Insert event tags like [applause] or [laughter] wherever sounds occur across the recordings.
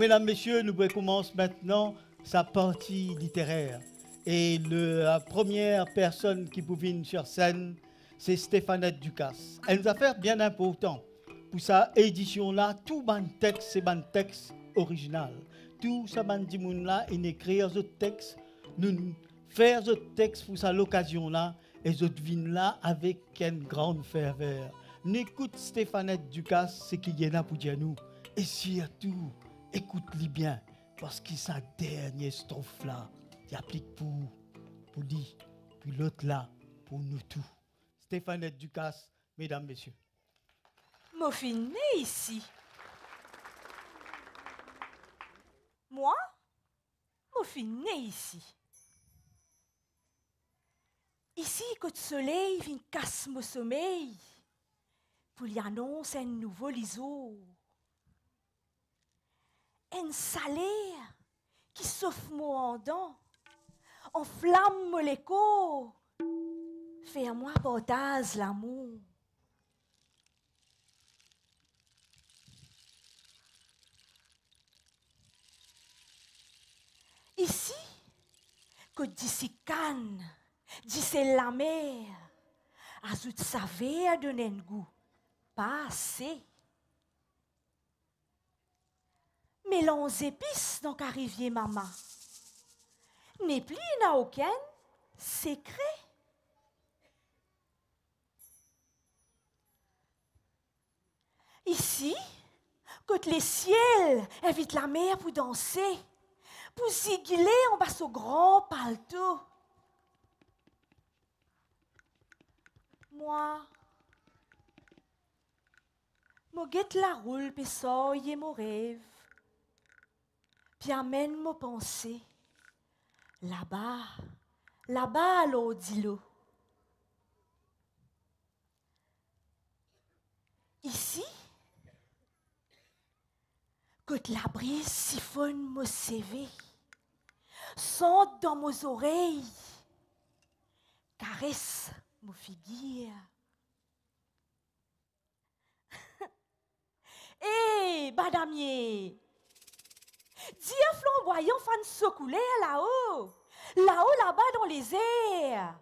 Mesdames, Messieurs, nous commençons maintenant sa partie littéraire. Et la première personne qui vous vient sur scène, c'est Stéphane Ducasse. Elle nous a fait bien important pour sa édition-là. Tout ban texte, c'est ban texte original. Tout ça ban là, il écrit ce texte, faire ce texte pour sa l'occasion-là, et je viens là avec une grande ferveur. N'écoute Stéphane Ducasse, ce qu'il y en a pour dire nous. Et surtout, écoute-le bien, parce que sa dernière strophe-là, il applique pour, pour lui, puis l'autre là, pour nous tous. Stéphane Ducasse, mesdames, messieurs. Moi, né ici. Moi, né ici. Ici, que le soleil vient casser mon sommeil, pour y annoncer un nouveau liseau un salaire qui souffle moi en dents, enflamme l'écho, fais-moi portage l'amour. Ici, que d'ici canne, d'ici la mer, ajoute sa à donner un goût, pas assez. Mélange épices dans rivière maman. N'est plus n'a aucun secret. Ici, quand les ciels invitent la mer pour danser, pour ziguler en bas au grand paletot. Moi, je guette la roule, puis et mon rêve puis amène mon pensée là-bas, là-bas l'eau Ici, quand la brise siphonne mon CV, sonde dans mes oreilles, caresse figure. Hé, [laughs] hey, badamier, Dieu flamboyant fan secouler là-haut, là-haut, là-bas dans les airs.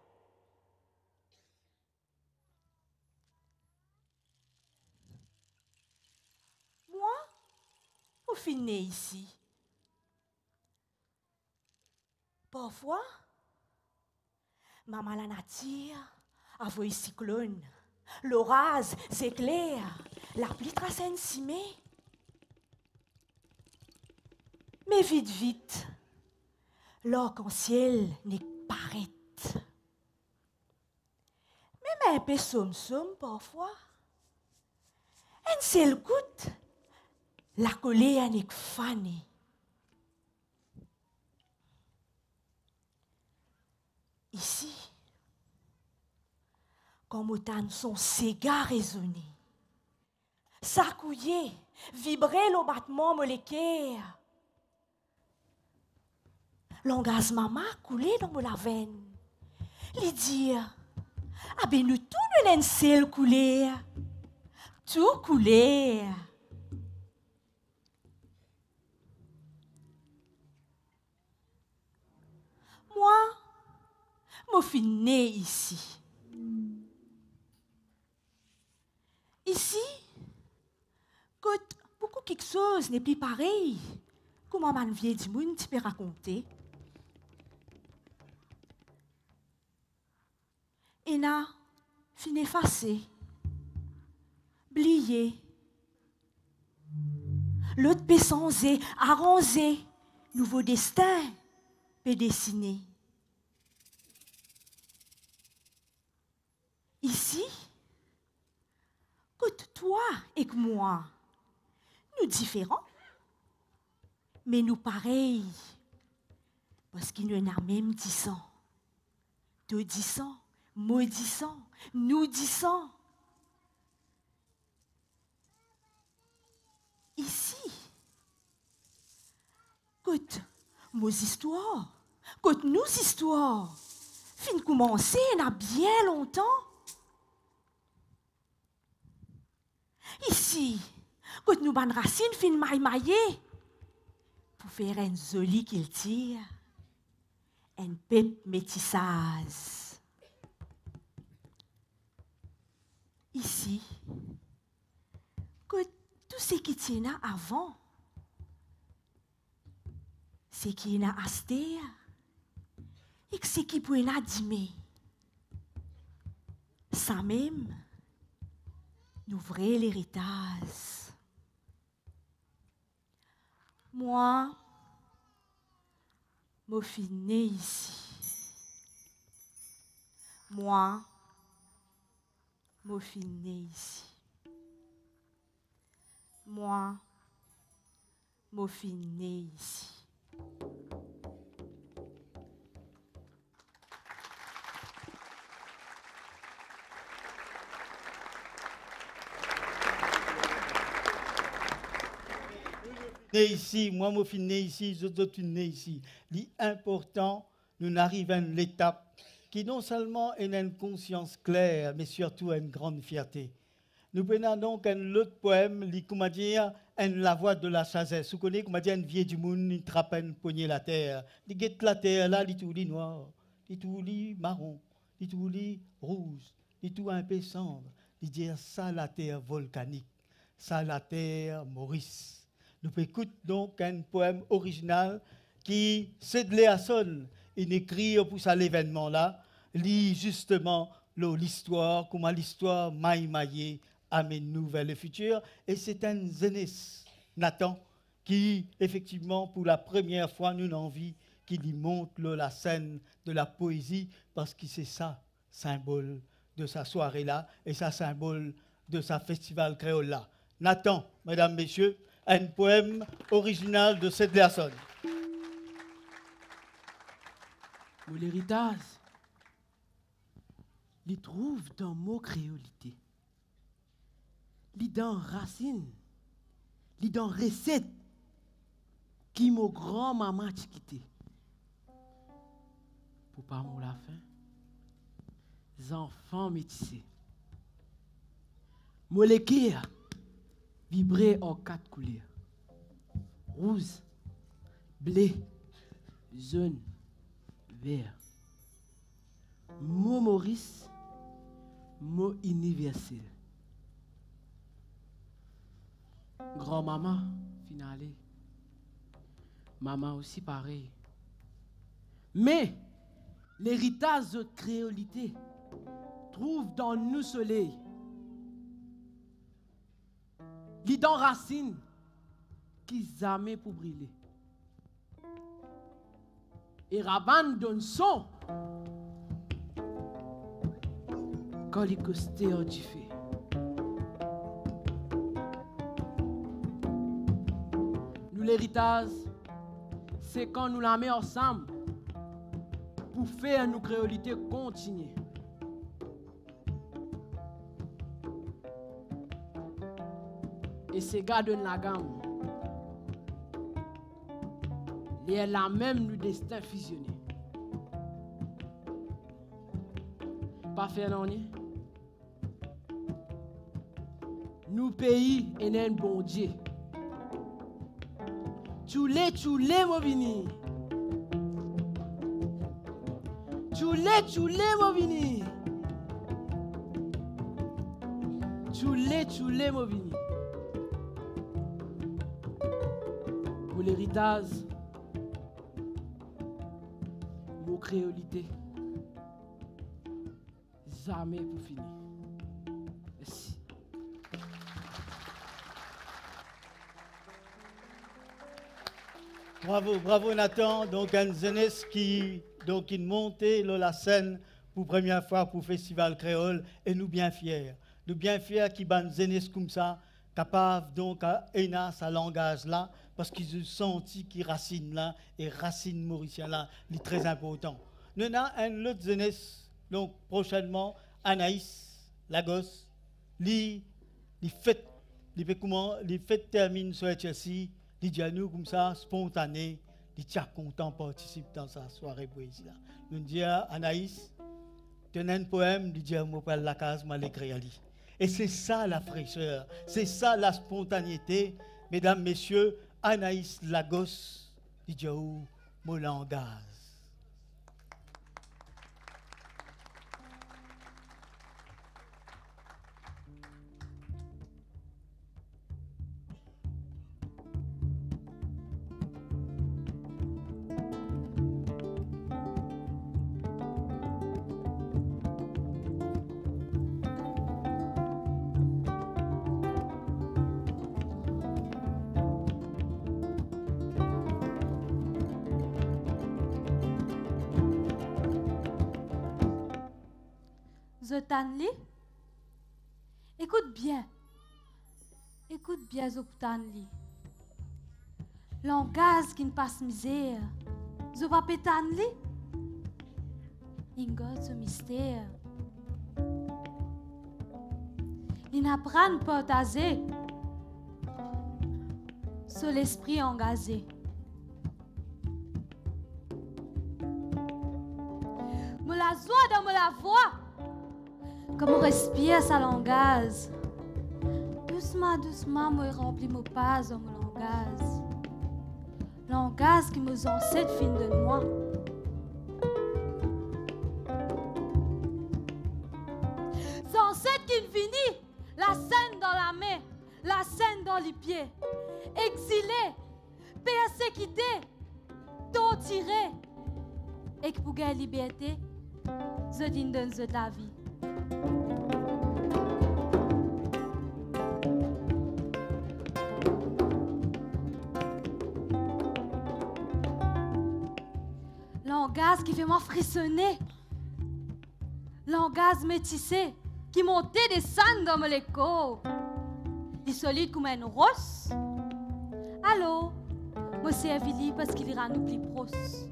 Moi, au finis ici. Parfois, maman la nature a vu cyclone, l'orage s'éclaire, la pluie trace cimée. Mais vite, vite, l'arc-en-ciel n'est pas Même un peu somme-somme parfois. Un seul goutte, la colère n'est fanée. Ici, comme autant son cigare résonné, s'accouiller, vibrer le battement moléculaire, Langage maman coulé dans mon veine. Lui dire, ah ben nous tout nous seul coulé. Tout coulé. Moi, je suis né ici. Ici, quand beaucoup quelque chose n'est plus pareil, comment man vieille du monde tu raconter? Ena fin effacé, blié. L'autre peut songer, arranger, nouveau destin peut dessiner. Ici, que toi et que moi, nous différents, mais nous pareils, parce qu'il nous a même deux dix ans. Maudissant, nous disant. Ici, écoute, nos histoires, écoute nos histoires, fin commencer, il y a bien longtemps. Ici, quand nous ban racine fin maille pour faire un joli qu'il tire, un pep métissage. Ici, que tout ce qui tient avant, c'est qui est asté et que ce qui peut dire ça même, nous l'héritage. Moi, je ici. Moi, je ici. Moi, je ici. Né ici, moi, je suis né ici, je suis né ici. L'important, nous arrivons à l'étape qui non seulement une conscience claire, mais surtout une grande fierté. Nous prenons donc un autre poème, comment dire, la voix de la sagesse. Vous connaissez, comment dire, un vieux du monde, une poignée la terre. Il guette la terre, là, il tout noir, il tout marron, il tout rouge, il tout un peu sombre. Il dit ça, la terre volcanique, ça, la terre Maurice. Nous écoutons donc un poème original qui, c'est de Léasson, il écrit pour ça l'événement-là, lit justement l'histoire, comment l'histoire maille maillée amène nous vers le futur. Et c'est un Zénès, Nathan, qui, effectivement, pour la première fois, nous envie qui lui montre la scène de la poésie, parce que c'est ça, symbole de sa soirée-là, et ça, symbole de sa festival créole-là. Nathan, mesdames, messieurs, un poème original de cette personne. L'héritage, il trouve dans mot créolité, il dans racine, il dans recette qui mon grand maman quitté. Pour pas mou la fin, les enfants métissés. Molécule vibrer en quatre couleurs. Rouge, bleu, jaune, vert. Mot Maurice, mot universel. Grand-maman, finale. Maman aussi pareil. Mais l'héritage de créolité trouve dans nous soleil qui dans racine qui jamais pour briller. Et Raban donne son quand il costé en fait. Nous l'héritage, c'est quand nous la mettons ensemble pour faire nos créolités continuer. Et ces gars de gamme, Et elle a même le destin fusionné. Pas faire Nous pays et un bon Dieu. Tchoulé, tchoulé, mon vini. Tchoulé, tchoulé, mon vini. Tchoulé, tchoulé, mon vini. Mot créolité. Jamais pour finir. Merci. Bravo, bravo Nathan. Donc un jeunesse qui donc une la scène pour première fois pour Festival Créole et nous bien fiers. Nous bien fiers qui ban jeunesse comme ça, capable donc à ENA, sa langage là, parce qu'ils ont senti qu'ils racine là, et racine mauricien là, est très important. Nous avons un autre jeunesse, donc prochainement, Anaïs, Lagos, les fêtes, les comment, les fêtes terminent sur Chelsea, les nous comme ça, spontané, il est content participe dans sa soirée poésie. Nous dit Anaïs, tenez un poème, il dit moi la case, l'écrit Et c'est ça la fraîcheur, c'est ça la spontanéité. Mesdames, messieurs, Anaïs Lagos, il dit Zotanli Écoute bien. Écoute bien, Zotanli. Langage qui ne passe misère. Zopapetanli. Ingot ce mystère. Il n'apprend pas taser sur l'esprit engagé. Me la joie dans me la voix. Comme on respire sa langage? Doucement, doucement, moi remplis mon pas dans mon langage. Langage qui me enseigne fin de moi. Enseigne qui finit, la scène dans la main, la scène dans les pieds. Exilé, persécuté, torturé. Et que pour gagner liberté, je donne la vie. Qui fait moi frissonner. Langage métissé qui montait des sangs dans mon écho. Il solide comme une rosse. Allô, moi c'est parce qu'il ira nous plus proches.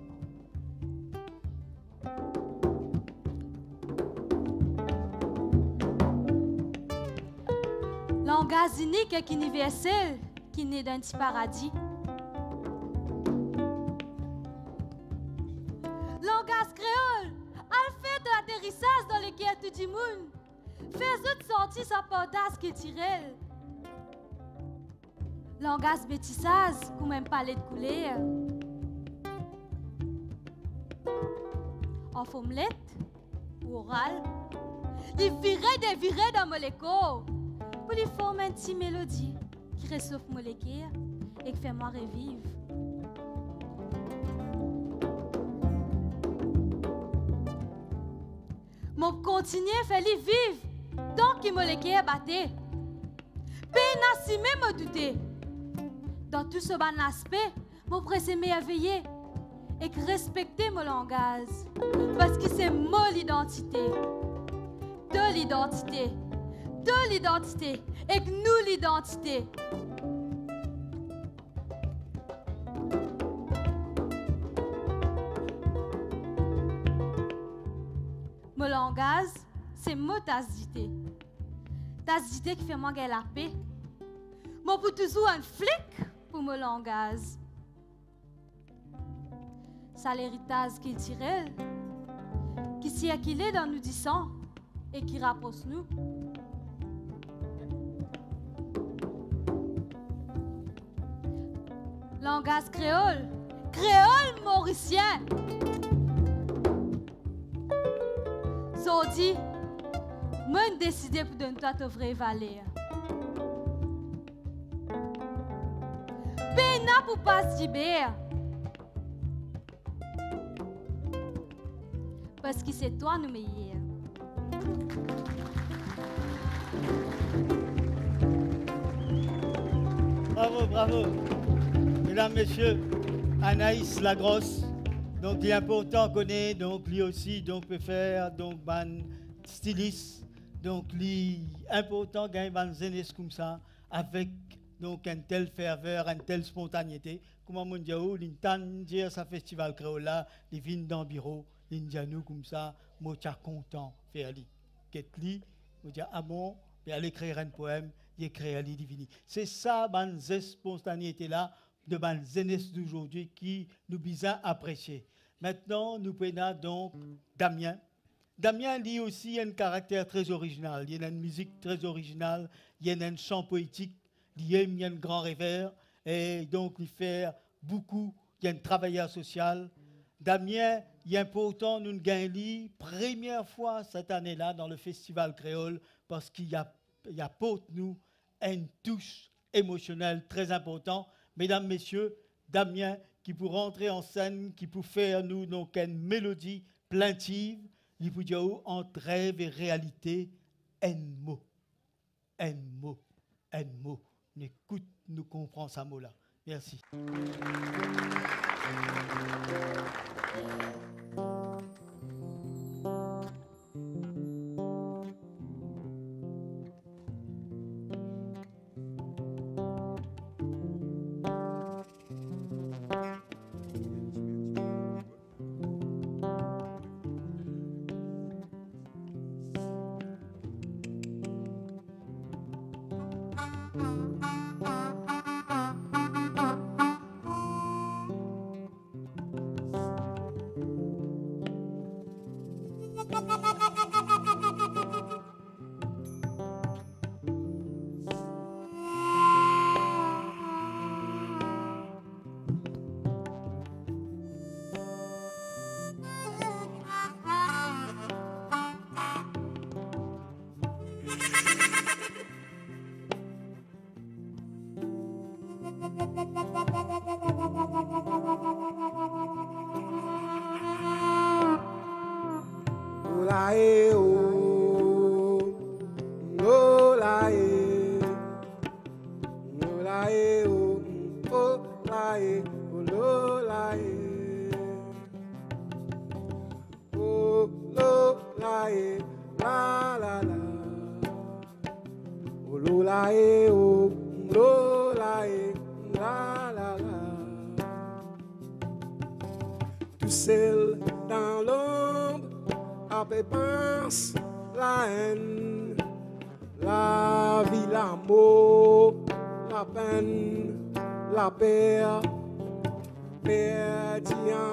langage unique et universel qui naît d'un petit paradis. Langage bêtissage, ou même parler de couleur. En formelette ou oral, il virait des virées dans mon écho pour lui former une petite mélodie qui réchauffe mon et qui fait moi revivre. Mon continuer à faire vivre tant qu'il me l'équerre batté. Peine si même me douter. Dans tout ce bon aspect, mon pressé m'éveiller et respecter mon langage. Parce que c'est mon identité. De l'identité de l'identité et que nous l'identité. Mon langage, c'est mon tacité. Tacité qui fait gagner la paix. Moi pour toujours un flic pour mon langage. C'est l'héritage qu'il tire, qui s'y est dans nous disant et qui rapproche nous. langage créole, créole mauricien. Zodi, moi décidé pour donner toi ta vraie valeur. Pas dire Parce que c'est toi nous meilleur. Bravo, bravo. Mesdames, Messieurs, Anaïs Lagrosse, donc il est important qu'on ait, donc lui aussi, donc peut faire, donc ban styliste, donc lui important gagner ban comme ça, avec donc une telle ferveur, une telle spontanéité. Comment on dit, oh, dire ça festival créole là, les vignes dans le bureau, nous comme ça, moi content faire lui. Qu'est-ce lui, je dis, ah bon, aller écrire un poème, il écrit à divini. C'est ça, ban spontanéité là, de ma jeunesse d'aujourd'hui qui nous bien apprécié. Maintenant, nous prenons donc Damien. Damien dit aussi un caractère très original. Il y a une musique très originale, il y a un chant poétique, il y a un grand rêveur, et donc il fait beaucoup, il y a travailleur social. Damien, il est important, nous gagnons première fois cette année-là dans le festival créole parce qu'il y a, y a pour nous une touche émotionnelle très importante. Mesdames, Messieurs, Damien, qui pour rentrer en scène, qui pour faire nous donc une mélodie plaintive, il vous dire entre rêve et réalité, un mot, un mot, un mot. N'écoute, nous comprend ce mot-là. Merci.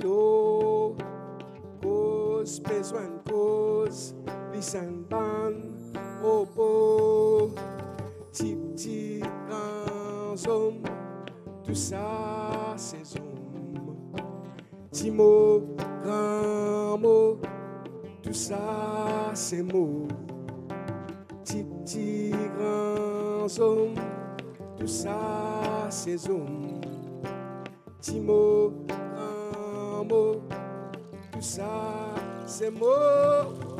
Tou, kouz, bezwen kouz, ban, obo, tip tip tout sa c'est zom. Timo Grand gran mo, tout sa se mo. Tip tip kan zom, tout sa se zom. Ti mo, amor, pisar, ser morto.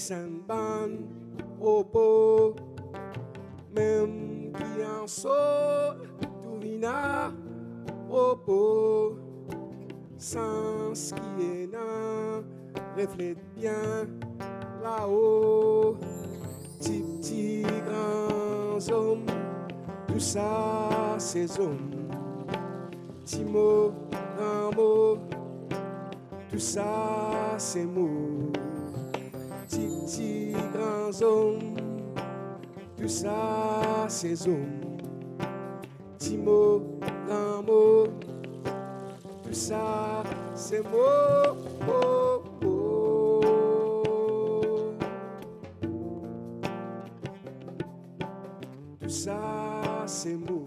Listen ban opo même qui en sol tout vina opo sens qui est là reflète bien là-haut petit petit grands hommes tout ça, c'est hommes. Timo, un mot. Tout ça, c'est mots petits, grands hommes, tout ça c'est hommes. Petits grands mots, tout ça c'est mots, oh, oh. mots, mots. Tout ça c'est mots,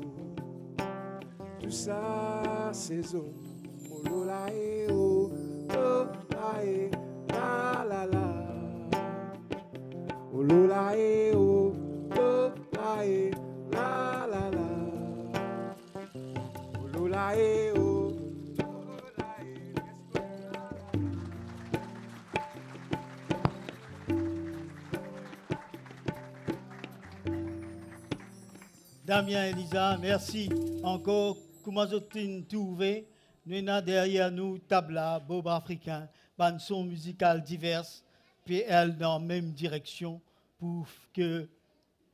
tout ça c'est hommes. Eh, oh. Damien et Lisa, merci encore. Trouvé? Nous avons derrière nous tabla, bob africain, bande son musical diverses, puis elle dans la même direction pour que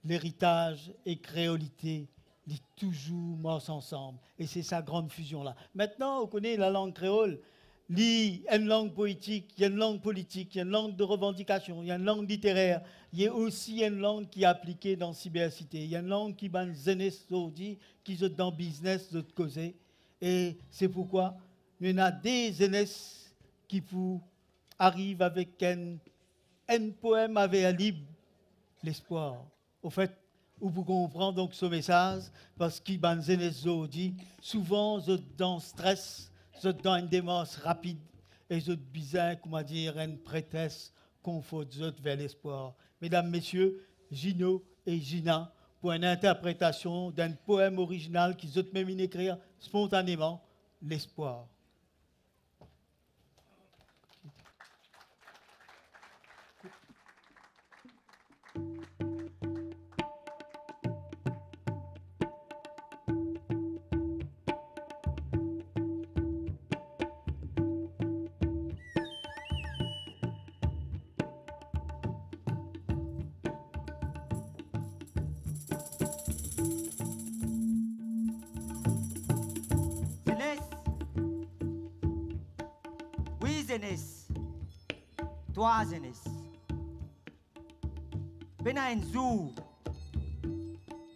l'héritage et créolité lisent toujours morts ensemble. Et c'est sa grande fusion-là. Maintenant, on connaît la langue créole. Il y a une langue poétique, il y a une langue politique, il y a une langue de revendication, il y a une langue littéraire, il y a aussi une langue qui est appliquée dans la cybercité. Il y a une langue qui ban aujourd'hui, qui est dans business de causer. Et c'est pourquoi il y a des jeunesse qui arrivent avec un, un poème avec un livre, l'espoir. Au fait, vous comprenez donc ce message, parce qu'il ban souvent, dans le stress, dans une démarche rapide et je besoin, comment dire, une prétesse confort vers l'espoir. Mesdames, Messieurs, Gino et Gina, pour une interprétation d'un poème original qu'ils ont même écrire spontanément, l'espoir.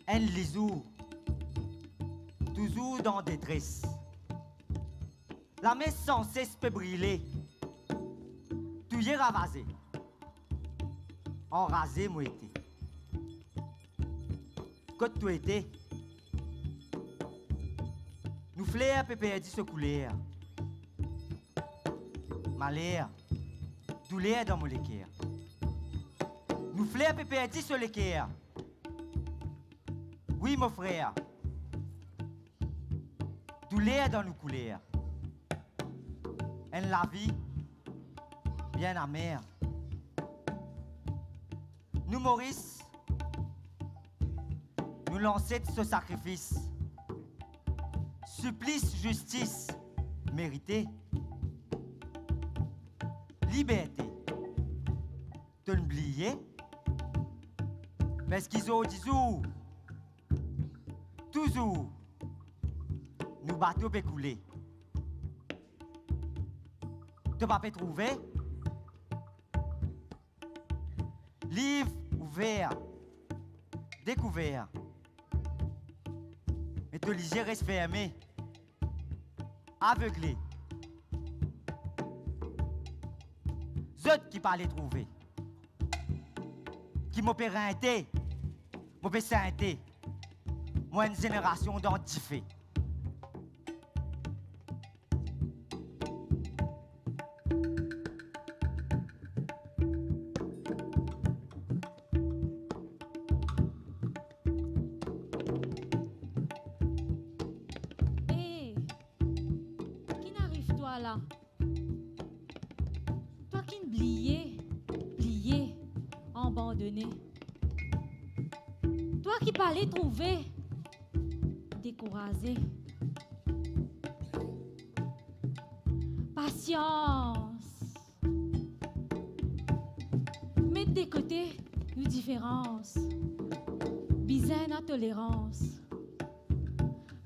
Un lisou, toujours dans détresse. La main sans cesse peut brûler. Tu y es ravasé. Enrasé, moi. Que tu étais. Nous flair peut perdre ce couleur. Malheur, douleur dans mon équerre. Nous peut perdre ce l'équerre. Oui, mon frère. Douleur dans nos couleurs. En la vie, bien amère. Nous, Maurice, nous lançons ce sacrifice supplice, justice mérité, liberté, de l'oublier, parce qu'ils ont toujours, toujours, nous bateaux pécoulés. Tu vas pas trouver? Livre ouvert, découvert, mais te lisier reste fermé aveuglé. Zot qui les trouver. Qui m'opère un thé, m'opère un thé. Moi, une génération d'antifés.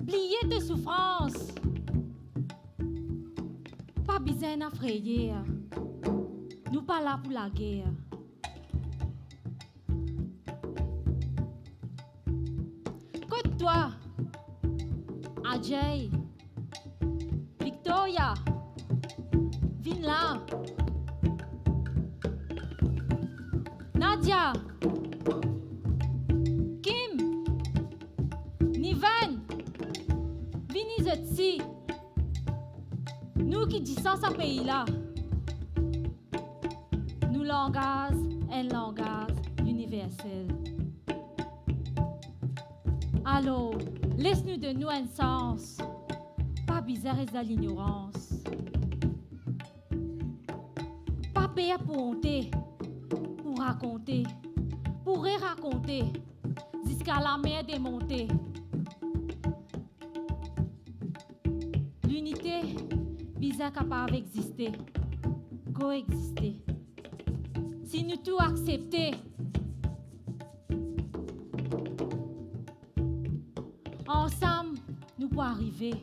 Plier de souffrance. Pas besoin d'effrayer. Nous pas là pour la guerre. Côte-toi, Ajay, Victoria, viens là. Nadia, Nous qui disons ce pays-là, nous langage un langage universel. Alors, laisse-nous de nous un sens, pas bizarre de l'ignorance. Pas payé pour honter, pour raconter, pour raconter, jusqu'à la mer démontée. Capable d'exister, coexister. Si nous tout accepter, ensemble, nous pouvons arriver.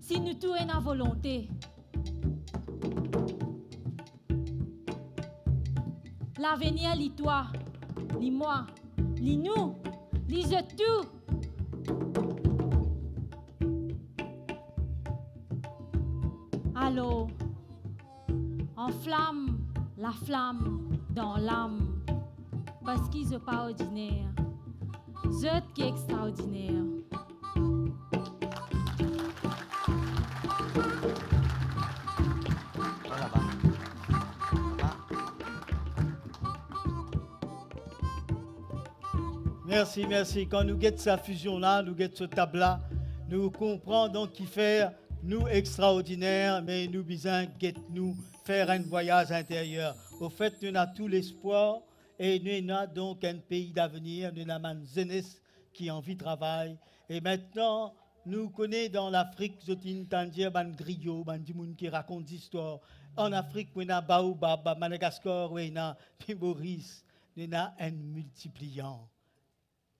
Si nous tout est en volonté, l'avenir, lit toi, lit moi, lit nous, lis tout. La flamme dans l'âme, parce qu'ils sont pas ordinaire, je qui est extraordinaire. Merci, merci. Quand nous guettons sa fusion-là, nous guettons ce table-là, nous comprenons donc qu'il fait nous extraordinaires, mais nous besoin guette nous faire un voyage intérieur. Au fait, nous avons tout l'espoir et nous avons donc un pays d'avenir, nous avons une jeunesse qui a envie travail. Et maintenant, nous connaissons dans l'Afrique, je t'entends ban griot, ban du qui raconte des histoires. En Afrique, nous avons Baobab, Madagascar, nous avons Maurice, nous avons un multipliant.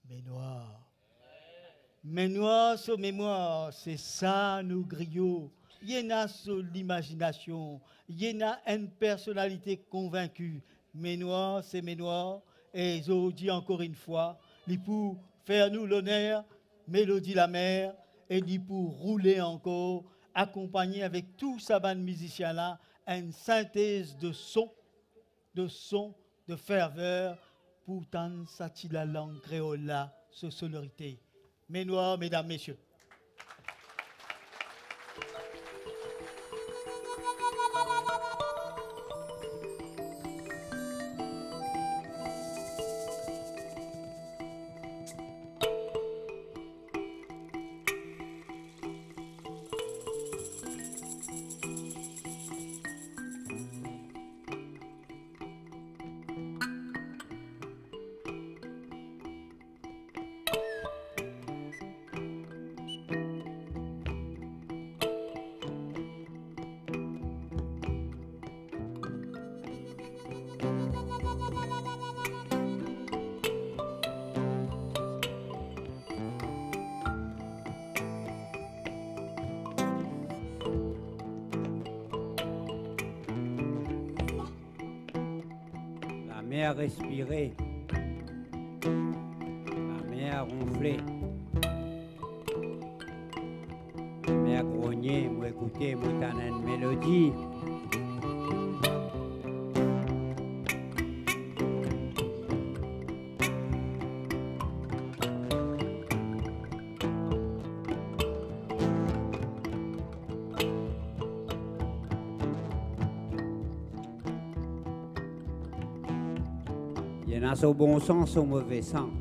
Mais noir. Mais noir sur mémoire, c'est ça nous griots. Il y en a sur l'imagination, il y en a une personnalité convaincue. Mais noir, c'est noir. Et je dis encore une fois, ni pour faire nous l'honneur, Mélodie la mer, et ni pour rouler encore, accompagner avec tout sa bande musicien là, une synthèse de son, de son, de ferveur, pour sortir la langue créole ce sonorité. Mes noirs, mesdames, messieurs. Mer ronflait. La mer grognait, moi écoutais, moi t'en une mélodie. A au bon sens, au mauvais sens.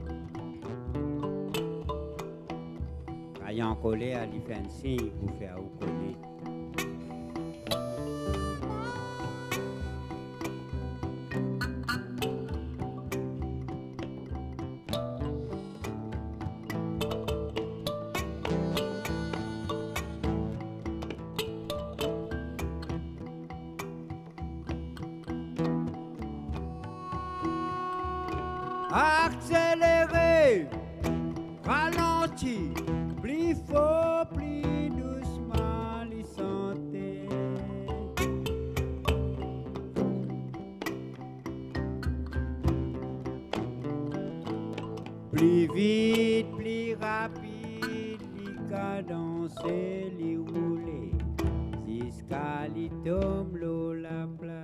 Ayant collé à signe pour faire ou Plus vite, plus rapide, cadencer, les rouler, jusqu'à les tombe l'eau la place.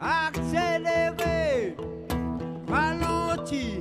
accélérer, ralentir,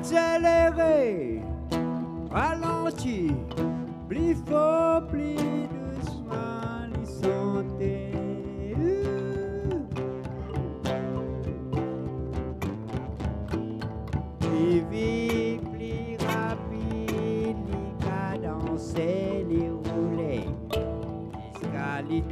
accéléré, ralenti, plus fort, plus doucement, les santé. Plus vite, plus rapide, les cadences, les les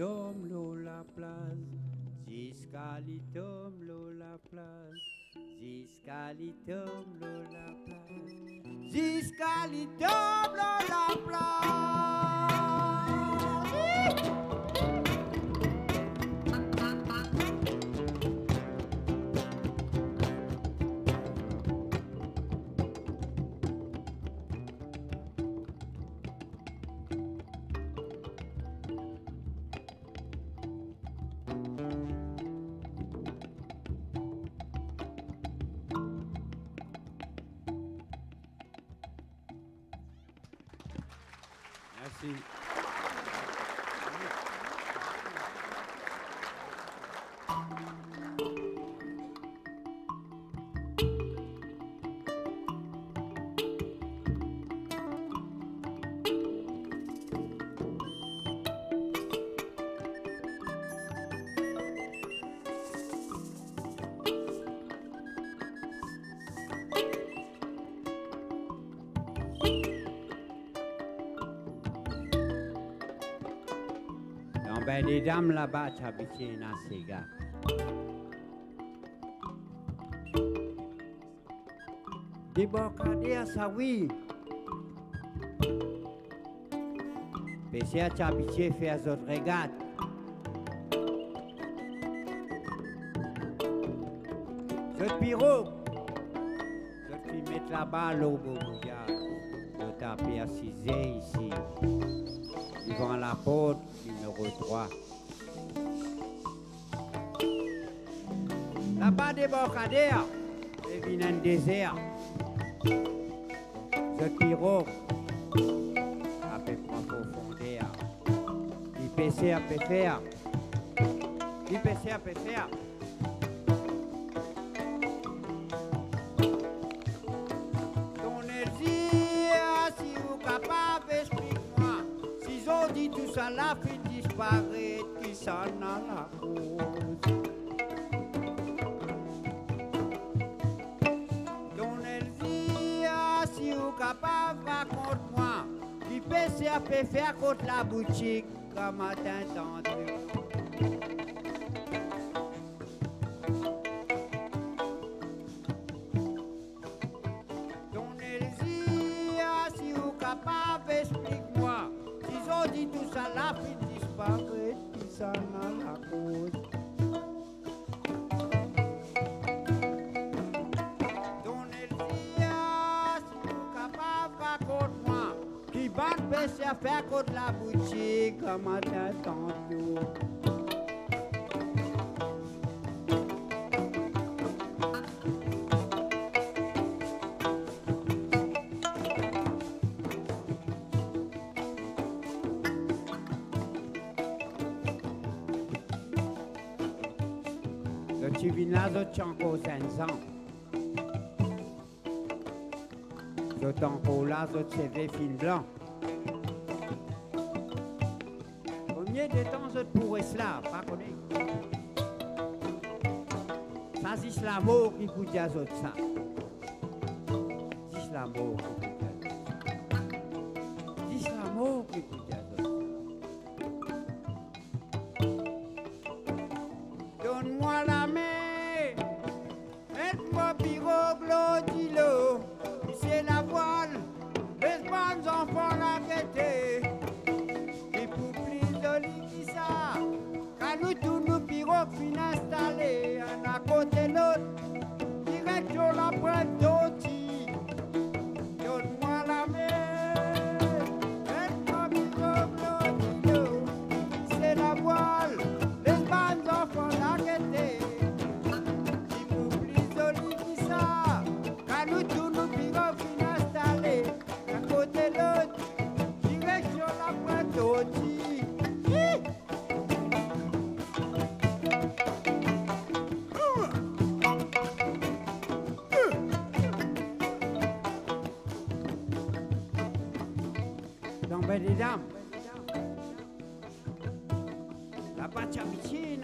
L'y tombe la place. Jusqu'à l'y tombe la place. Jusqu'à l'y tombe la place. Jusqu'à l'y tombe la place. Dames là-bas, habituées dans ces gars. Débarcadère, ça oui. Tu habitué à faire des autres régates. Ce pyro, ce qui met là-bas l'eau au bouillard. Tapé assisé ici, devant la porte numéro 3. Débarcadère, et vient un désert. Ce pirogue, à peu près profondeur. Faire. Il PC à peut faire. Ton Elzia, si vous capable, explique-moi. Si ont dit tout ça, la fait disparaître, qui s'en a la cause. À peut faire contre la boutique, comme matin tendu. Le tu viens là, je tiens encore 5 ans. Je t'en encore là, je te CV film blanc. Combien de temps te pourrais cela, pas connaître Ça, c'est l'amour qui à autres ça. C'est l'amour qui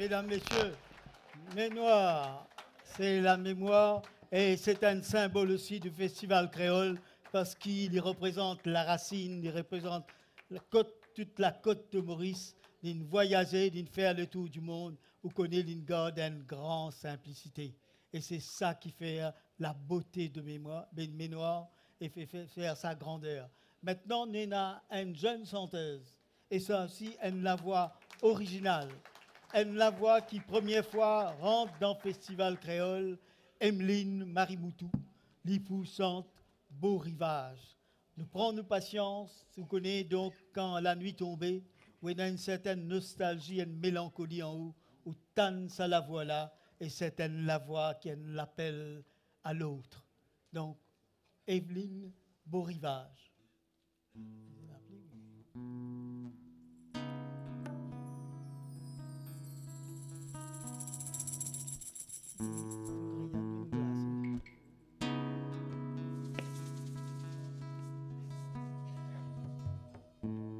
mesdames, messieurs, Ménoir, c'est la mémoire et c'est un symbole aussi du festival créole parce qu'il représente la racine, il représente toute la côte de Maurice, d'une voyager, d'une faire le tour du monde, où connaît une d'une grande simplicité. Et c'est ça qui fait la beauté de mémoire, Ménoir et fait faire sa grandeur. Maintenant, on a une jeune chanteuse et ça aussi, elle la voix originale. La voix qui, première fois, rentre dans festival créole, Emeline Marimoutou, l'époux chante Beau Rivage. Nous prenons patience, vous connaissez donc quand la nuit tombait, où il y a une certaine nostalgie, une mélancolie en haut, où Tan ça la voix là, et c'est la voix qui l'appelle à l'autre. Donc, Evelyne Beau Rivage. Thank you.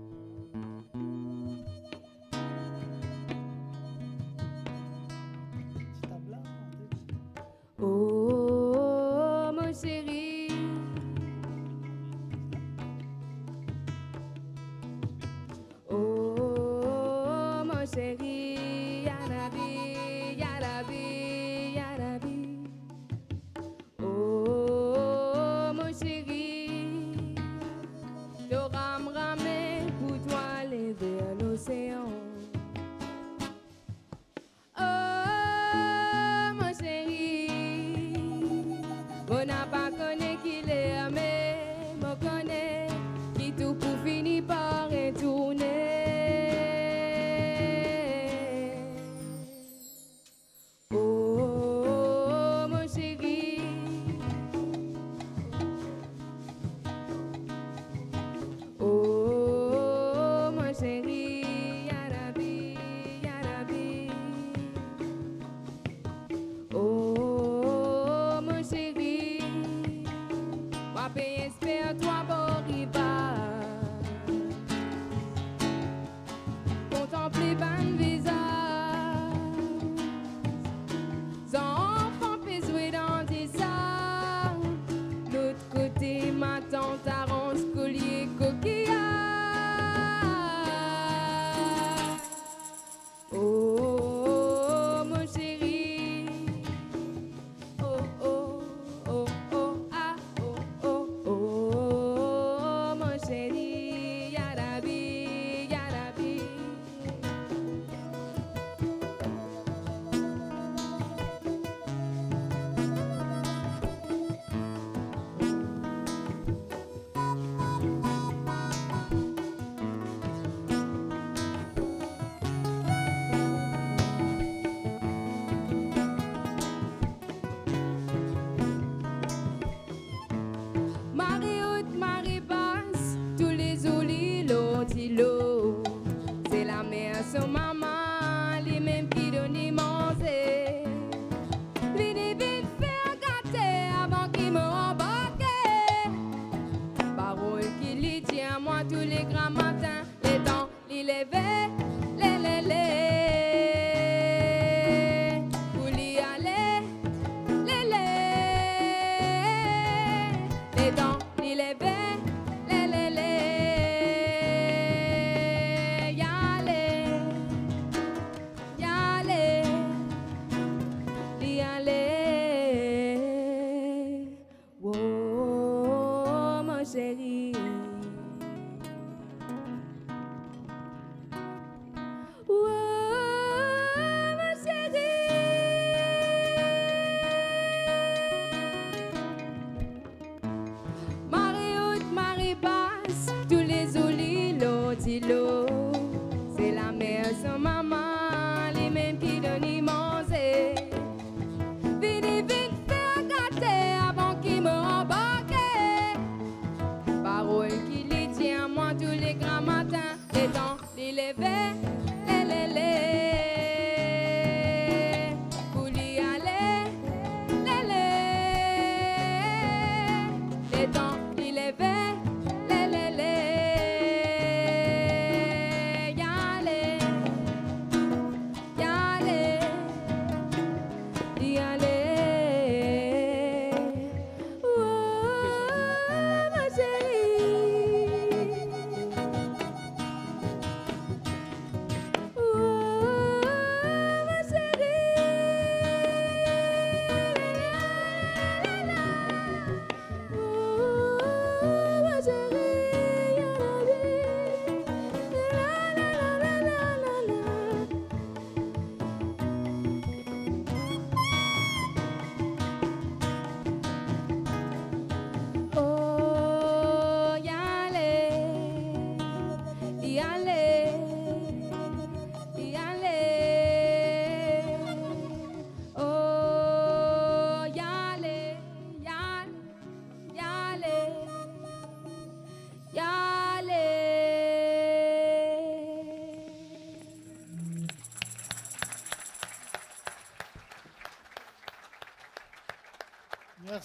tous les grands matins, les temps, les lever.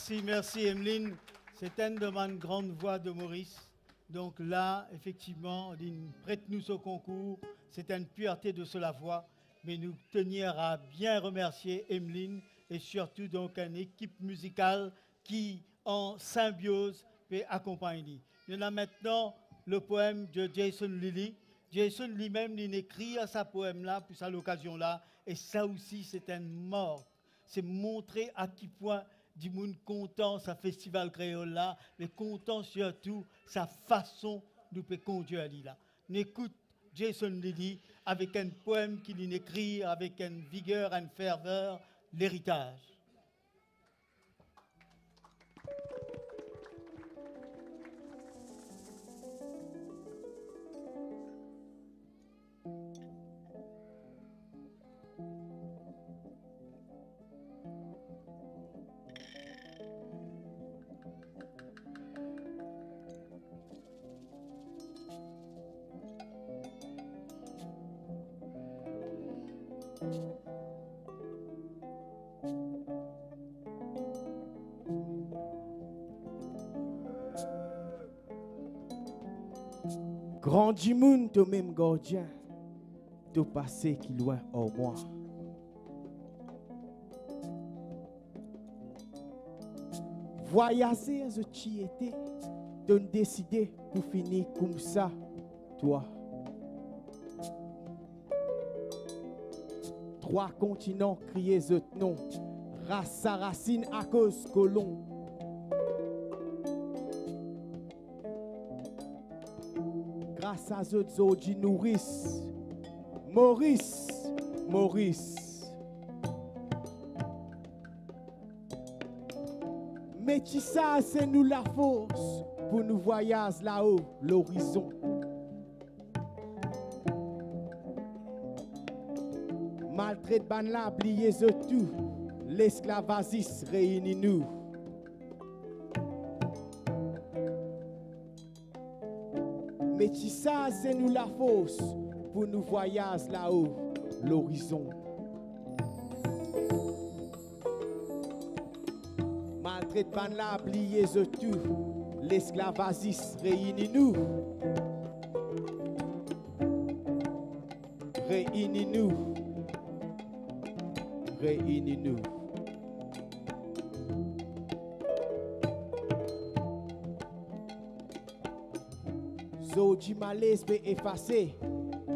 Merci, merci Emeline. C'est une demande grande voix de Maurice. Donc là, effectivement, prête-nous au concours. C'est une pureté de cela voix. Mais nous tenir à bien remercier Emeline et surtout donc une équipe musicale qui, en symbiose, peut accompagner. Il y en a maintenant le poème de Jason Lilly. Jason lui-même, il écrit à sa poème-là, puis à l'occasion-là. Et ça aussi, c'est un mort. C'est montrer à quel point du monde content sa festival créole là, mais content surtout sa façon de conduire à là. N'écoute Jason Lilly avec un poème qu'il écrit avec une vigueur, une ferveur, l'héritage. Du monde, toi même gardien, de passé qui loin au moi. Voyager à ce qui était, de décider pour finir comme ça, toi. Trois continents crier ce nom, race sa racine à cause colon. Eux qui nourrissent. Maurice, Maurice. Ça, c'est nous la force pour nous voyager là-haut, l'horizon. Maltraite ban la, oubliez tout, l'esclavagisme réunit nous. Mais qui ça, c'est nous la force pour nous voyager là-haut, l'horizon. Maltraite ban la, oubliez tout, l'esclavagisme réunit nous. Malaise peut effacer.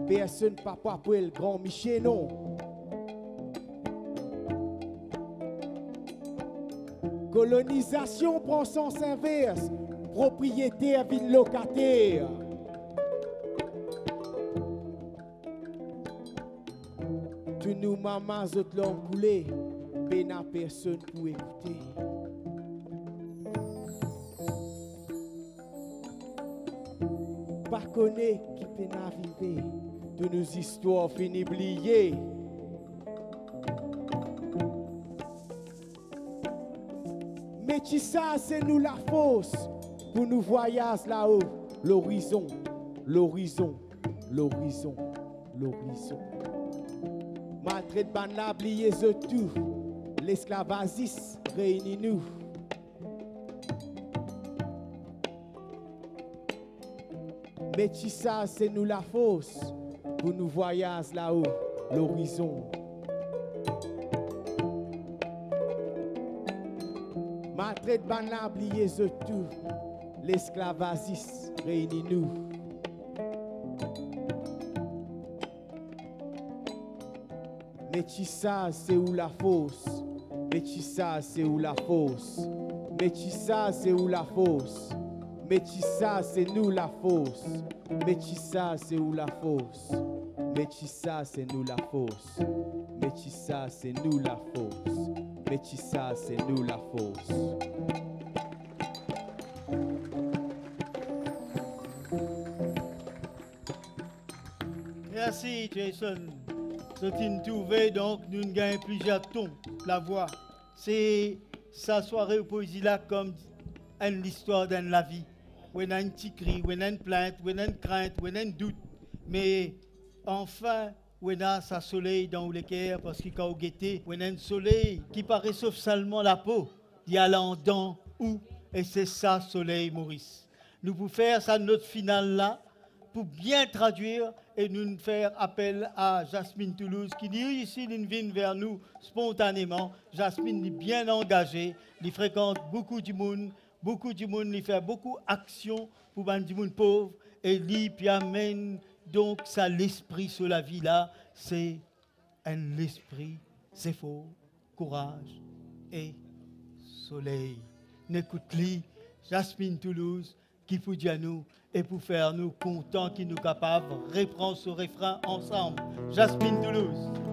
Personne papa pour le grand Michel non. Colonisation prend sens inverse. Propriétaire ville locataire. Tu nous maman autres l'ont coulé. À personne pour écouter. Connaît qui peut naviguer de nos histoires finies oubliées. Mais qui ça, c'est nous la force pour nous voyager là-haut, l'horizon, l'horizon, l'horizon, l'horizon. Maltraite ban la, oubliez tout, l'esclavagisme réunit nous. Ça, c'est nous la force pour nous voyager là-haut, l'horizon. Maltraite ban la, oubliez tout, l'esclavagisme réunit nous. Ça, c'est où la qui ça, c'est où la qui ça, c'est où la force? Ça, c'est nous la qui ça, c'est où la qui ça, c'est nous la qui ça, c'est nous la qui ça, c'est nous la force. Merci Jason. Ce qui nous trouvait donc, nous gagnons plusieurs tons, la voix. C'est sa soirée au poésie là comme l'histoire d'une la vie. Y a une plainte, une crainte, un doute. Mais enfin, où il y a sa soleil dans le cœur parce qu'il a guetté, soleil qui paraît sauf seulement la peau, y a dans où, et c'est ça soleil Maurice. Nous pouvons faire ça notre finale là pour bien traduire et nous faire appel à Jasmine Toulouse qui dit ici vient vers nous spontanément. Jasmine est bien engagée, il fréquente beaucoup du monde, beaucoup du monde, il fait beaucoup d'action pour les monde pauvre et lui puis amène Donc, ça, l'esprit sur la vie là, c'est un esprit, c'est faux, courage et soleil. N'écoute-li, Jasmine Toulouse, qui vous dit à nous, et pour faire nous contents, qui nous capables, reprend ce refrain ensemble. Jasmine Toulouse.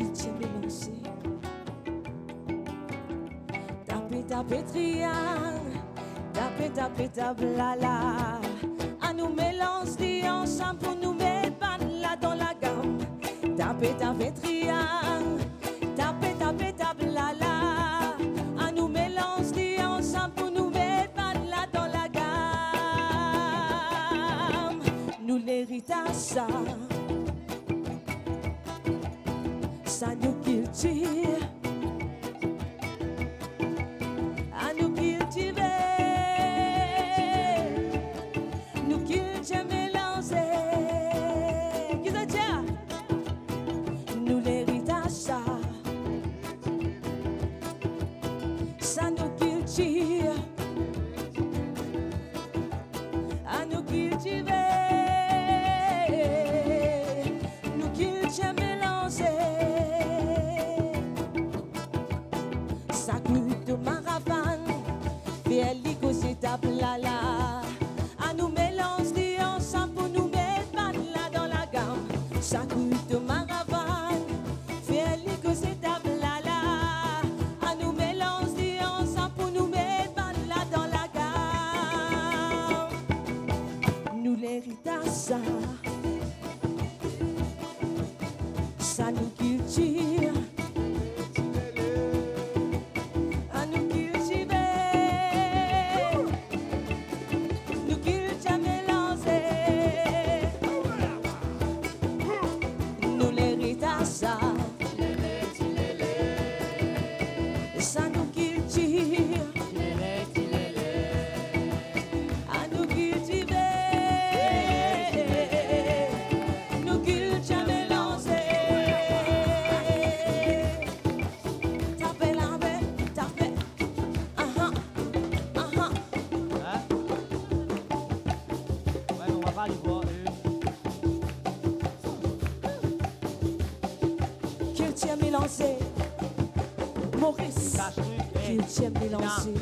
Cultiver mélanger. Taper, taper, triangle, taper, taper, tablala à nous mélanger ensemble pour nous mettre là dans la gamme. Taper, taper, triangle, taper, taper, tablala. À nous mélanger ensemble pour nous mettre là dans la gamme. Nous l'héritage ça, ça nous cultive. À l'héritage hey, Qu'il